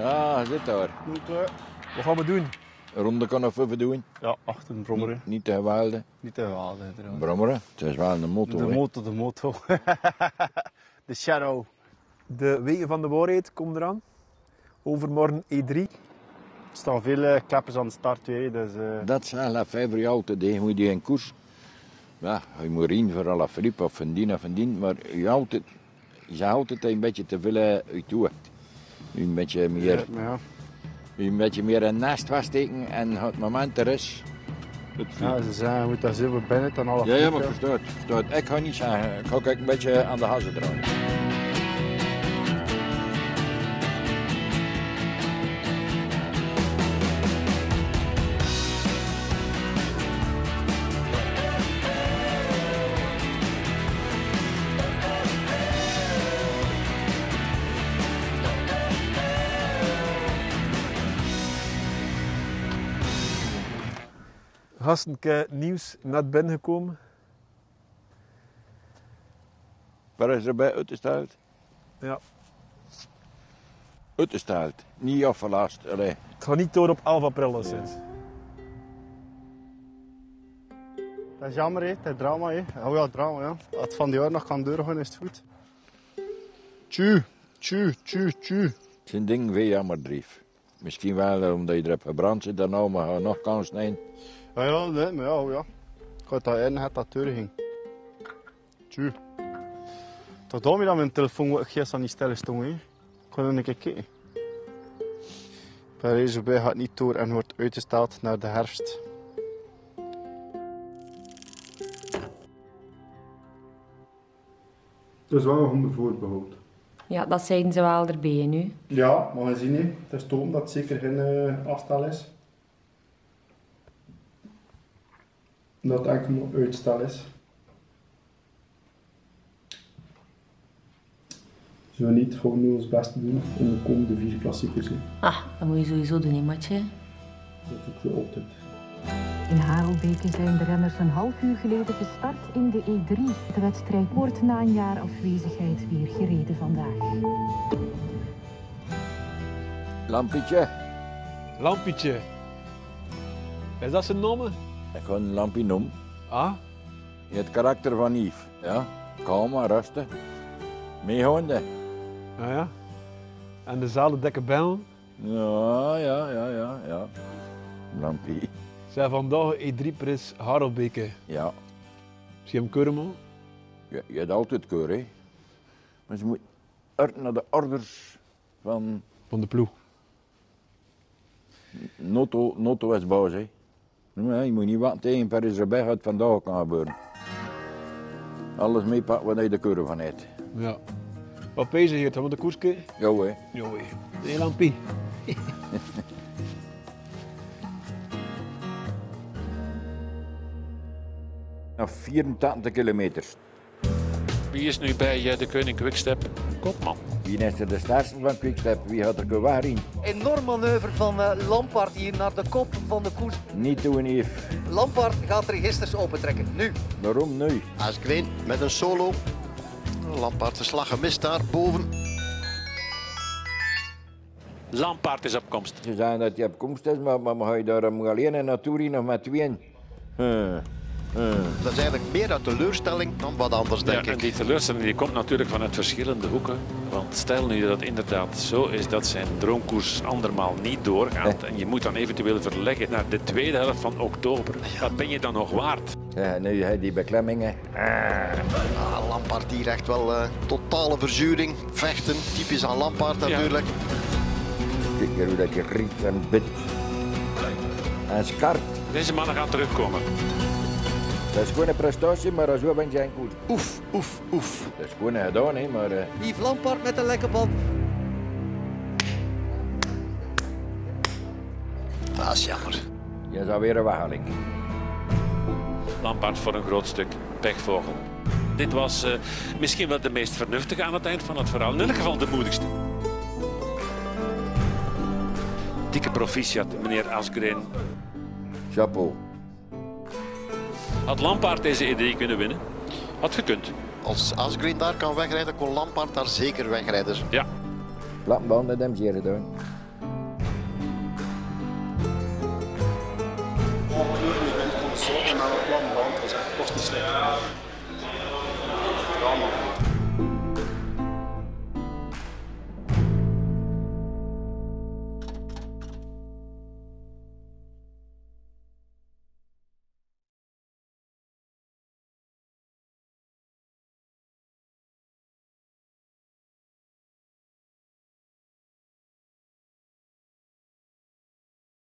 Ja, zit daar. Wat gaan we doen? Een ronde kan of even doen. Ja, achter een brommer. hè. Niet, niet te geweldig. Niet te halen, inderdaad. Brommeren, het is wel een motto. De motor, de motor. de shadow. De wegen van de waarheid komen eraan. Overmorgen E3. Er staan veel klappers aan de start weer. Dus, eh, Dat is la vijver altijd, je moet die in koers. Ja, je moet rijden voor alle Filip of van die of van die, maar je houdt het, je houdt het een beetje te veel eh, uit toe. Een beetje meer, ja, een beetje meer een nest vaststeken en het moment er is. Ja, ze zeggen, je moet daar zoveel binnen dan alle ja, ja, maar verstaat, verstaat. Ik ga niet zeggen, ik ga ook een beetje aan de hazen draaien. Gasten, ik heb nieuws net binnengekomen. Waar is er bij uitgesteld? Ja. Uitgesteld, niet afgelast. Allee. Het gaat niet door op 11 april dus sinds. Dat is jammer, hè? Het is drama. Hè? Oh ja, drama. Ja. Als het van die jaar nog kan doorgaan, is het goed. Tju, tju, tju, tju. Het is een ding veel jammer drief. Misschien wel eh, omdat je er hebt gebrand zit dan nou, maar nog kans nemen. Ja, ja, nee, maar ja, ja. Ik had dat in, had dat doorging. Tju. Toch dat mijn telefoon wat gisteren niet stil stond, hè? Ik kon er een keer kijken. Parijs-Roubaix gaat niet door en wordt uitgesteld naar de herfst. Is wel een goede voorbehoud. Ja, dat zeiden ze wel erbij nu. Ja, maar we zien hè. het is toon dat het zeker geen eh, afstel is. Dat het enkel maar uitstel is. Zo niet, gaan we nu ons best doen in de komende vier klassiekers. hè. Ah, dat moet je sowieso doen, hè, matje. Dat is ook zo altijd. In Harelbeke zijn de renners een half uur geleden gestart in de E3. De wedstrijd wordt na een jaar afwezigheid weer gereden vandaag. Lampietje. Lampietje. Is dat zijn naam? Ik ga een lampje noemen. Ah, Je hebt het karakter van Yves. Ja? Kalm en rustig. Meehouden. ja, ja. En dezelfde dikke bellen. Ja, ja, ja, ja, ja. Lampie. Zij vandaag E3-prijs Harelbeke. Ja. Zie je hem keuren, man? Je, je hebt altijd keur, hè. Maar ze moet uit naar de orders van Van de ploeg. Noto, Noto is baas, hè. Nee, je moet niet wachten tegen Paris Roubaix gaat vandaag kan gebeuren. Alles meepakken wat je de keuren van hebt. Ja. Wat bezig hier? We de koers kijken? Ja, hè. Ja, hé. Nee, lampie. Nog 84 kilometer. Wie is nu bij eh, de Koning Quickstep? Kopman. Wie is er de sterkste van Quickstep? Wie gaat er gewaar in? Enorm manoeuvre van eh, Lampaard hier naar de kop van de koers. Niet doen, Yves. Lampaard gaat registers opentrekken. Nu. Waarom nu? Asgreen met een solo. Lampaard de slag gemist daar boven. Lampaard is op komst. Ze zeggen dat hij op komst is, maar, maar, ga je daar moet alleen en naartoe nog met tweeën? Huh. Huh. Dat is eigenlijk meer uit teleurstelling dan wat anders, denk ja, en ik. die teleurstelling die komt natuurlijk vanuit verschillende hoeken. Want stel nu dat het inderdaad zo is dat zijn droomkoers andermaal niet doorgaat. En je moet dan eventueel verleggen naar de tweede helft van oktober. Wat ben je dan nog waard? Ja, nu die beklemmingen. Ah, Lampaard hier echt wel eh, totale verzuring. Vechten, typisch aan Lampaard Ja. natuurlijk. Kijk hier hoe dat je riekt en bidt. En skart. Deze mannen gaan terugkomen. Dat is gewoon een prestatie, maar zo ben zijn goed. Oef, oef, oef. Dat is gewoon gedaan, hè, maar... Yves Lampaard met een lekke band. Dat is jammer. je zou weer een waggeling. Lampaard voor een groot stuk pechvogel. Dit was eh, misschien wel de meest vernuftige aan het eind van het verhaal. In ieder geval de moedigste. Dikke proficiat, meneer Asgreen. Chapeau. Had Lampaard deze E3 kunnen winnen? Had gekund. Als Asgreen daar kan wegrijden, kon Lampaard daar zeker wegrijden. Ja. Lampaard met hem zeer gedaan. Op een uur, je bent console, maar op landband, dat is echt kost.